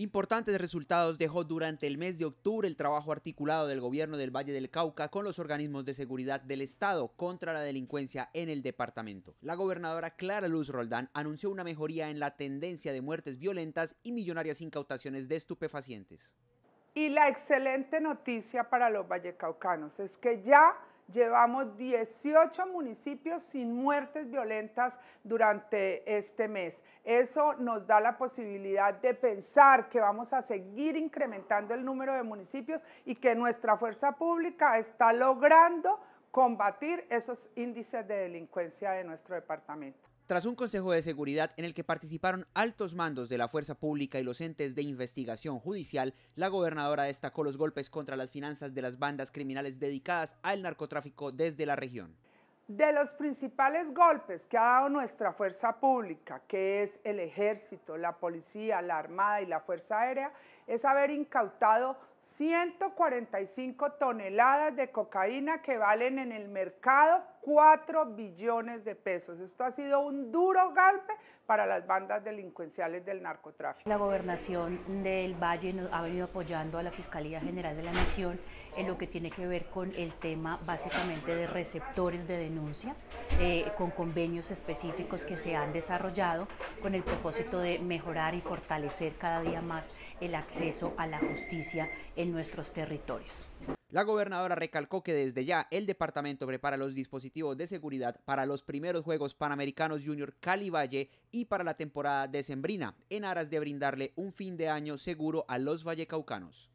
Importantes resultados dejó durante el mes de octubre el trabajo articulado del gobierno del Valle del Cauca con los organismos de seguridad del Estado contra la delincuencia en el departamento. La gobernadora Clara Luz Roldán anunció una mejoría en la tendencia de muertes violentas y millonarias incautaciones de estupefacientes. Y la excelente noticia para los vallecaucanos es que ya llevamos 18 municipios sin muertes violentas durante este mes. Eso nos da la posibilidad de pensar que vamos a seguir incrementando el número de municipios y que nuestra fuerza pública está logrando combatir esos índices de delincuencia de nuestro departamento. Tras un consejo de seguridad en el que participaron altos mandos de la fuerza pública y los entes de investigación judicial, la gobernadora destacó los golpes contra las finanzas de las bandas criminales dedicadas al narcotráfico desde la región. De los principales golpes que ha dado nuestra fuerza pública, que es el ejército, la policía, la armada y la fuerza aérea, es haber incautado 145 toneladas de cocaína que valen en el mercado 4 billones de pesos. Esto ha sido un duro golpe para las bandas delincuenciales del narcotráfico. La gobernación del Valle ha venido apoyando a la Fiscalía General de la Nación en lo que tiene que ver con el tema básicamente de receptores de denuncia, eh, con convenios específicos que se han desarrollado con el propósito de mejorar y fortalecer cada día más el acceso a la justicia en nuestros territorios. La gobernadora recalcó que desde ya el departamento prepara los dispositivos de seguridad para los primeros Juegos Panamericanos Junior Cali Valle y para la temporada decembrina, en aras de brindarle un fin de año seguro a los vallecaucanos.